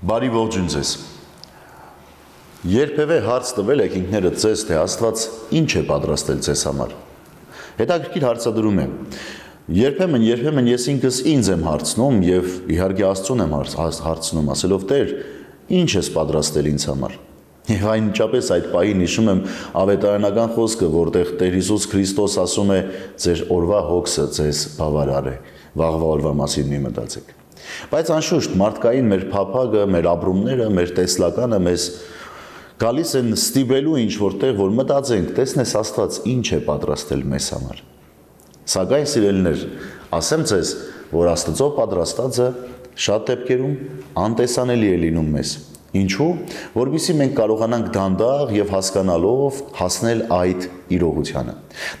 Բարի ողջույն ձեզ։ Երբևէ հարց տվել եք ինքներդ ձեզ, թե Աստված ինչ է պատրաստել ձեզ համար։ Հետաքրքիր հարցադրում է։ Երբեմն, երբեմն ես ինքս ինձ եմ հարցնում եւ իհարկե Աստծուն եմ հարցնում, ասելով Տեր, ինչ ես պատրաստել ինձ համար։ Եվ այնչափես այդ պահին հիշում եմ ավետարանական խոսքը, որտեղ Տեր Հիսուս Քրիստոս ասում է. «Ձեր օրվա հոգսը ձեզ բավարար է»։ Վաղվա օրվա մասին մի մտածեք։ Բայց անշուշտ մարդկային մեր փափագը, մեր ապրումները, մեր տեսլականը մեզ գալիս են ստիպելու ինչ որտեղ, որ մտածենք, տեսնես Աստված ինչ է պատրաստել մեզ համար։ Սակայն սիրելիներ, ասեմ ձեզ, որ Աստծո պատրաստածը շատ դեպքերում անտեսանելի է լինում մեզ։ Ինչու՞, որովհետեւ մենք կարողանանք դանդաղ եւ հասկանալով հասնել այդ իրողությանը։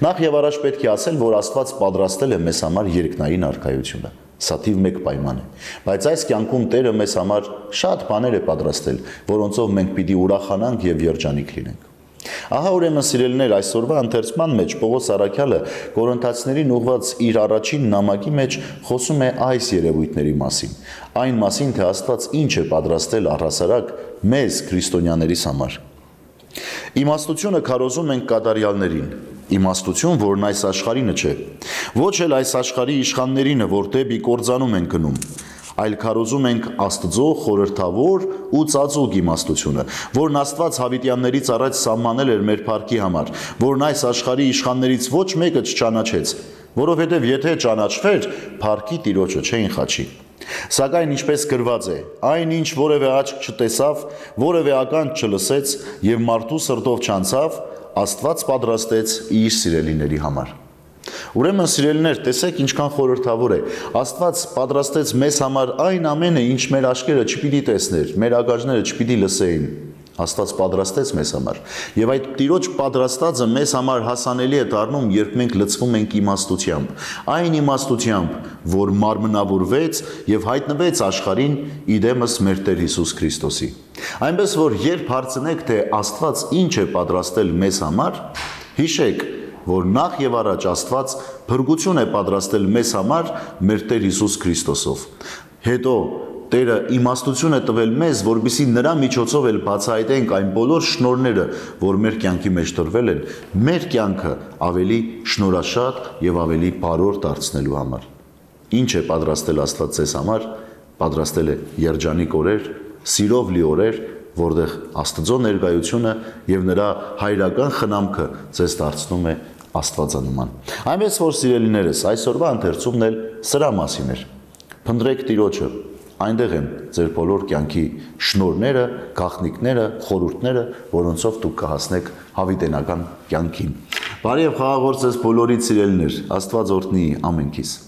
Նախ եւ առաջ պետք է ասել, որ Աստված պատրաստել է մեզ համար երկնային արքայությունը։ Սա թիվ 1 պայման է։ Բայց այս կյանքում Տերը մեզ համար շատ բաներ է պատրաստել, որոնցով մենք պիտի ուրախանանք եւ երջանիկ լինենք։ Ահա ուրեմն սիրելիներ այսօրվա ընթերցման մեջ Պողոս Արաքյալը Կորինթացիներին ուղված իր առաջին նամակի մեջ խոսում է այս երևույթների մասին։ Այն մասին, թե Աստված ինչ է պատրաստել առհասարակ մեզ քրիստոնյաներիս համար։ Իմաստությունը քարոզում ենք կատարյալներին, իմաստություն, որն այս աշխարհինը չէ։ Ոչ էլ այս աշխարհի իշխաններինը, որ դեպի կորձանում են գնում, այլ քարոզում ենք Աստծո խորհրդավոր ու ծածուկ իմաստությունը, որն Աստված հավիտյաններից առաջ սահմանել էր մեր փառքի համար, որն այս աշխարհի իշխաններից ոչ մեկը չճանաչեց, որովհետև եթե ճանաչվեր, փառքի տիրոջը չէին խաչի։ Սակայն ինչպես գրված է, այն ինչ որևէ աչք չտեսավ, որևէ ականջ չլսեց եւ մարդու սրտով չանցավ, Աստված պատրաստեց իր սիրելիների համար։ Ուրեմն սիրելիներ, տեսեք ինչքան խորհրդավոր է։ Աստված պատրաստեց մեզ համար այն ամենը, ինչ մեր աչքերը չպիտի տեսներ, մեր ագաժները չպիտի լսեին։ Աստված պատրաստեց մեզ համար։ Եվ այդ Տիրոջ պատրաստածը մեզ համար հասանելի է դառնում, երբ մենք լցվում ենք իմաստությամբ։ Այն իմաստությամբ, որ մարմնավորվեց եւ հայտնվեց աշխարհին իդեմս մեր Տեր Հիսուս Քրիստոսի։ Այնպես որ երբ հարցնեք, թե Աստված ինչ է պատրաստել մեզ համար, հիշեք, որ նախ եւ առաջ Աստված փրկություն է պատրաստել մեզ համար մեր Տեր Հիսուս Քրիստոսով։ Հետո Տերը իմաստություն է տվել մեզ, որբիսի նրա միջոցով էլ բացահայտենք այն բոլոր շնորները, որ մեր կյանքի մեջ տրվել են, մեր կյանքը ավելի շնորհաշատ եւ ավելի բարոր դարձնելու համար։ Ինչ է պատրաստել Աստված ձեզ համար, պատրաստել է երջանիկ օրեր, սիրով լի օրեր, որտեղ Աստծո ներկայությունը եւ նրա հայրական խնամքը ձեզ դարձնում է Աստվածանման։ Այնպես որ սիրելիներս, այսօրվա ընթերցումն էլ սրա մասին էր։ Փնտրեք Տիրոջը, այնտեղ են ձեր բոլոր կյանքի շնորները, գաղտնիքները, խորհուրդները, որոնցով դուք կհասնեք հավիտենական կյանքին։ Բարի եւ խաղաղ օր ձեզ բոլորիդ սիրելիներ։ Աստված օրհնի ամենքիս։